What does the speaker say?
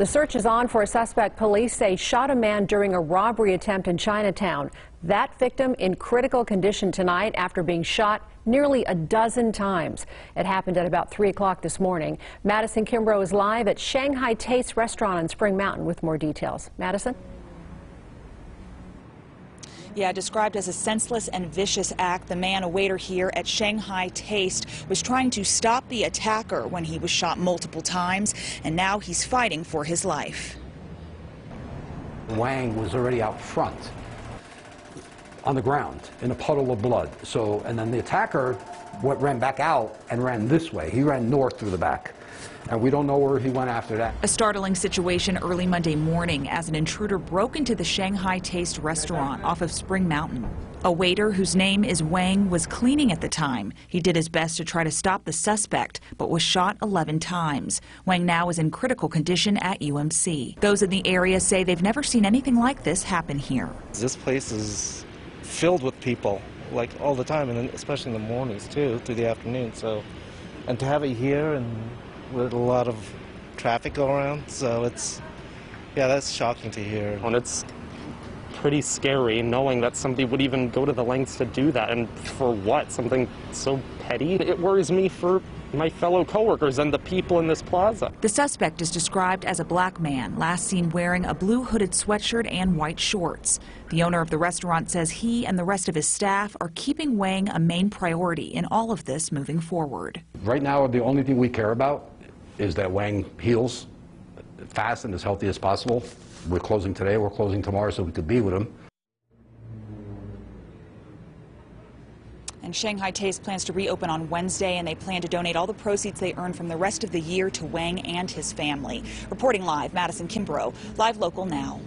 The search is on for a suspect police say shot a man during a robbery attempt in Chinatown. That victim in critical condition tonight after being shot nearly a dozen times. It happened at about 3 o'clock this morning. Madison Kimbrough is live at Shanghai Taste Restaurant on Spring Mountain with more details. Madison? Yeah, described as a senseless and vicious act, the man, a waiter here at Shanghai Taste, was trying to stop the attacker when he was shot multiple times, and now he's fighting for his life. Wang was already out front on the ground in a puddle of blood. So, and then the attacker went, ran back out and ran this way. He ran north through the back. And we don't know where he went after that. A startling situation early Monday morning as an intruder broke into the Shanghai Taste restaurant off of Spring Mountain. A waiter whose name is Wang was cleaning at the time. He did his best to try to stop the suspect, but was shot 11 times. Wang now is in critical condition at UMC. Those in the area say they've never seen anything like this happen here. This place is filled with people, like all the time, and especially in the mornings too, through the afternoon. So, and to have it here and with a lot of traffic go around, so it's yeah, that's shocking to hear. It's pretty scary knowing that somebody would even go to the lengths to do that, and for what? Something so petty. It worries me for my fellow coworkers and the people in this plaza. The suspect is described as a black man, last seen wearing a blue hooded sweatshirt and white shorts. The owner of the restaurant says he and the rest of his staff are keeping Wang a main priority in all of this moving forward. Right now, the only thing we care about is that Wang heals fast and as healthy as possible. We're closing today, we're closing tomorrow so we could be with him. And Shanghai Taste plans to reopen on Wednesday, and they plan to donate all the proceeds they earn from the rest of the year to Wang and his family. Reporting live, Madison Kimbrough, Live Local Now.